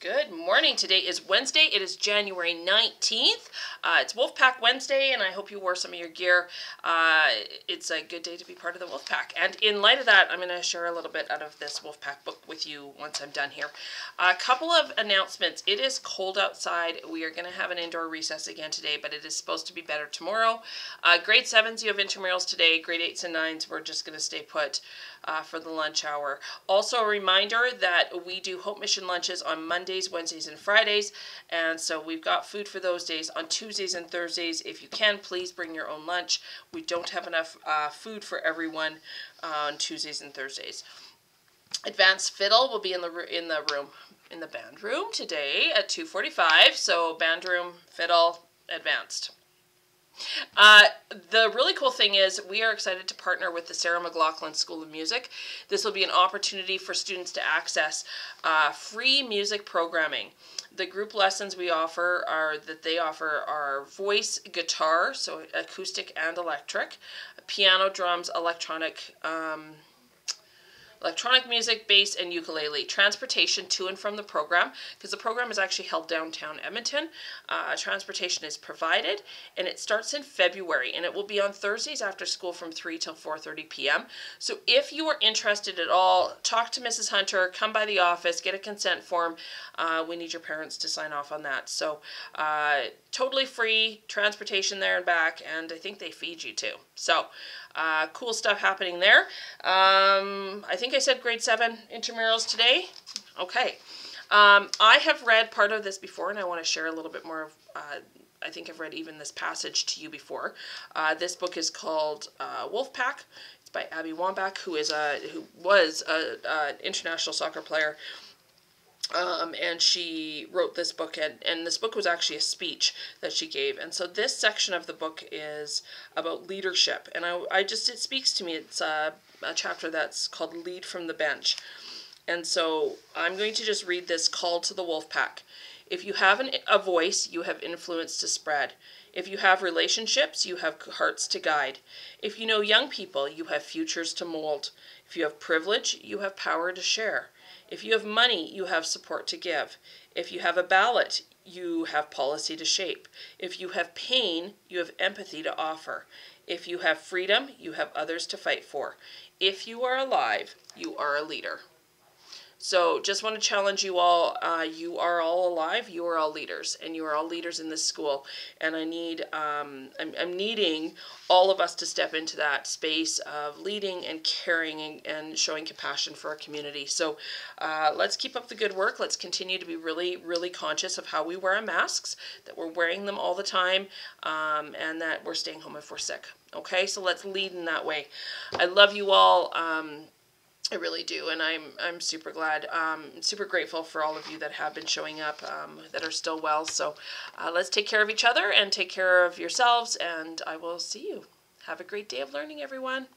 Good morning. Today is Wednesday. It is January 19th. Uh, it's Wolfpack Wednesday, and I hope you wore some of your gear. Uh, it's a good day to be part of the Wolfpack. And in light of that, I'm going to share a little bit out of this Wolfpack book with you once I'm done here. A couple of announcements. It is cold outside. We are going to have an indoor recess again today, but it is supposed to be better tomorrow. Uh, grade 7s, you have intramurals today. Grade 8s and 9s, we're just going to stay put uh, for the lunch hour. Also, a reminder that we do Hope Mission lunches on Mondays, Wednesdays, and Fridays, and so we've got food for those days. On Tuesdays and Thursdays, if you can, please bring your own lunch. We don't have enough uh, food for everyone on Tuesdays and Thursdays. Advanced fiddle will be in the in the room in the band room today at 2:45. So band room, fiddle, advanced. Uh, the really cool thing is we are excited to partner with the Sarah McLachlan School of Music. This will be an opportunity for students to access uh, free music programming. The group lessons we offer are that they offer are voice, guitar, so acoustic and electric, piano, drums, electronic. Um, electronic music, bass, and ukulele. Transportation to and from the program, because the program is actually held downtown Edmonton. Uh, transportation is provided, and it starts in February, and it will be on Thursdays after school from 3 till 4.30 p.m. So if you are interested at all, talk to Mrs. Hunter, come by the office, get a consent form. Uh, we need your parents to sign off on that. So uh, totally free transportation there and back, and I think they feed you too. So uh, cool stuff happening there. Um, I think I said grade 7 intramurals today. Okay. Um, I have read part of this before, and I want to share a little bit more of uh, I think I've read even this passage to you before. Uh, this book is called uh, Wolfpack. It's by Abby Wambach, who is a who was an international soccer player um, and she wrote this book and, and this book was actually a speech that she gave and so this section of the book is about leadership and i, I just it speaks to me it's a, a chapter that's called lead from the bench and so i'm going to just read this call to the wolf pack if you have an, a voice you have influence to spread if you have relationships you have hearts to guide if you know young people you have futures to mold if you have privilege you have power to share if you have money, you have support to give. If you have a ballot, you have policy to shape. If you have pain, you have empathy to offer. If you have freedom, you have others to fight for. If you are alive, you are a leader. So just want to challenge you all. Uh, you are all alive. You are all leaders, and you are all leaders in this school. And I need, um, I'm, I'm needing all of us to step into that space of leading and caring and, and showing compassion for our community. So uh, let's keep up the good work. Let's continue to be really, really conscious of how we wear our masks, that we're wearing them all the time, um, and that we're staying home if we're sick. Okay, so let's lead in that way. I love you all. Um, I really do, and I'm I'm super glad, um, super grateful for all of you that have been showing up, um, that are still well. So, uh, let's take care of each other and take care of yourselves, and I will see you. Have a great day of learning, everyone.